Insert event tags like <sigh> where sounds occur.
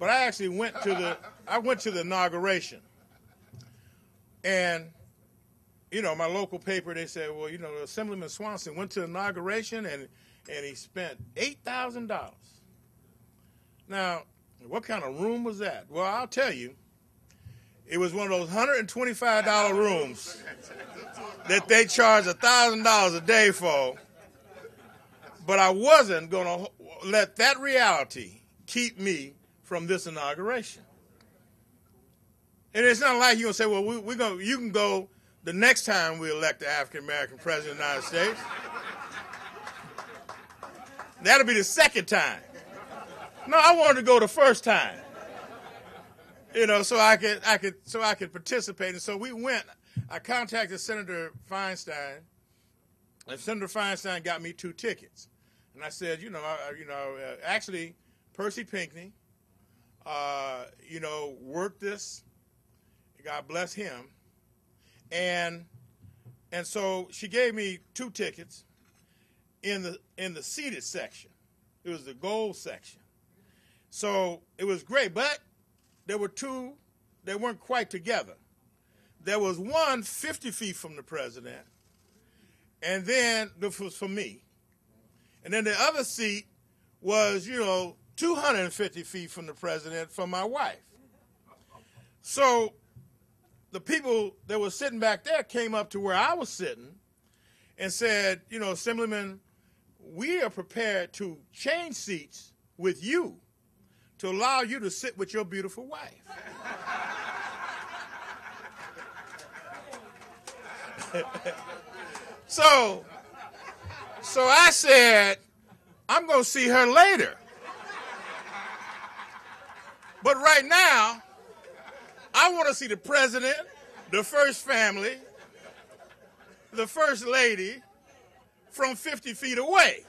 but I actually went to the I went to the inauguration, and you know my local paper they said, well, you know, Assemblyman Swanson went to the inauguration and and he spent eight thousand dollars. Now, what kind of room was that? Well, I'll tell you. It was one of those $125 rooms that they charge $1,000 a day for. But I wasn't going to let that reality keep me from this inauguration. And it's not like you're going to say, well, we, we're gonna, you can go the next time we elect the African American president of the United States. That'll be the second time. No, I wanted to go the first time you know, so I could, I could, so I could participate. And so we went. I contacted Senator Feinstein, and Senator Feinstein got me two tickets. And I said, you know, I, you know, uh, actually, Percy Pinckney, uh, you know, worked this. God bless him. And and so she gave me two tickets in the in the seated section. It was the gold section. So it was great, but there were two they weren't quite together. There was one 50 feet from the president, and then this was for me. And then the other seat was, you know, 250 feet from the president from my wife. So the people that were sitting back there came up to where I was sitting and said, you know, Assemblyman, we are prepared to change seats with you to allow you to sit with your beautiful wife. <laughs> so, so I said, I'm going to see her later. But right now, I want to see the president, the first family, the first lady from 50 feet away.